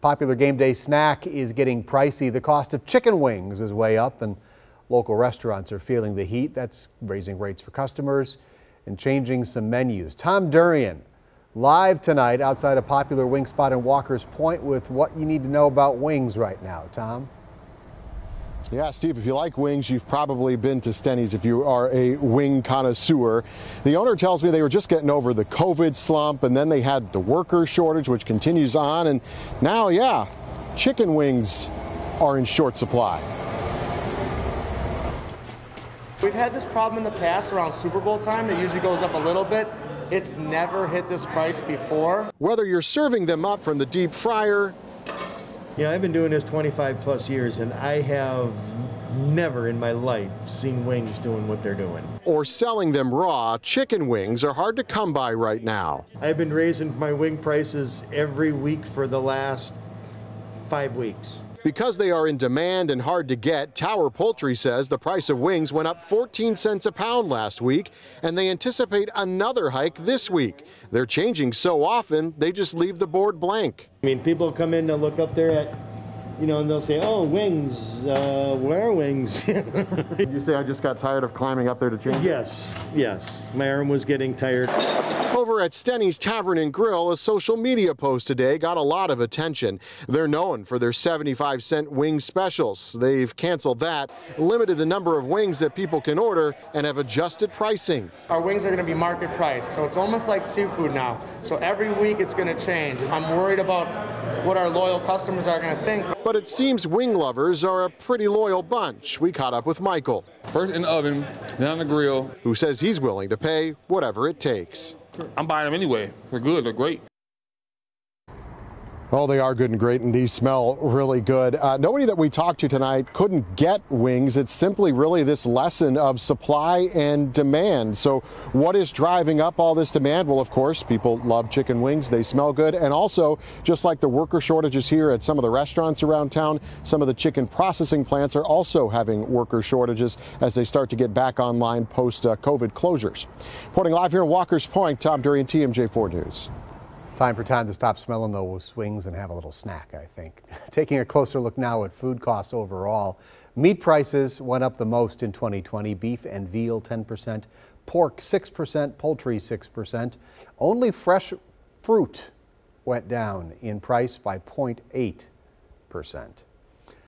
Popular game day snack is getting pricey. The cost of chicken wings is way up and local restaurants are feeling the heat. That's raising rates for customers and changing some menus. Tom Durian live tonight outside a popular wing spot in Walker's Point with what you need to know about wings right now. Tom? Yeah, Steve, if you like wings, you've probably been to Stenny's if you are a wing connoisseur. The owner tells me they were just getting over the COVID slump and then they had the worker shortage, which continues on. And now, yeah, chicken wings are in short supply. We've had this problem in the past around Super Bowl time. It usually goes up a little bit. It's never hit this price before. Whether you're serving them up from the deep fryer you know, I've been doing this 25 plus years and I have never in my life seen wings doing what they're doing. Or selling them raw, chicken wings are hard to come by right now. I've been raising my wing prices every week for the last five weeks. Because they are in demand and hard to get, Tower Poultry says the price of wings went up 14 cents a pound last week, and they anticipate another hike this week. They're changing so often, they just leave the board blank. I mean, people come in to look up there at you know, and they'll say, oh, wings, uh, where wings? you say I just got tired of climbing up there to change? Yes, yes. My arm was getting tired. Over at Stenny's Tavern and Grill, a social media post today got a lot of attention. They're known for their 75 cent wing specials. They've canceled that, limited the number of wings that people can order, and have adjusted pricing. Our wings are going to be market price, so it's almost like seafood now. So every week it's going to change. I'm worried about what our loyal customers are going to think. But it seems wing lovers are a pretty loyal bunch. We caught up with Michael. First in the oven, then on the grill. Who says he's willing to pay whatever it takes. I'm buying them anyway. They're good, they're great. Oh, they are good and great, and these smell really good. Uh, nobody that we talked to tonight couldn't get wings. It's simply really this lesson of supply and demand. So, what is driving up all this demand? Well, of course, people love chicken wings. They smell good. And also, just like the worker shortages here at some of the restaurants around town, some of the chicken processing plants are also having worker shortages as they start to get back online post uh, COVID closures. Reporting live here in Walker's Point, Tom Durian, TMJ4 News. It's time for time to stop smelling those swings and have a little snack, I think. Taking a closer look now at food costs overall. Meat prices went up the most in 2020. Beef and veal 10%, pork 6%, poultry 6%. Only fresh fruit went down in price by 0.8%.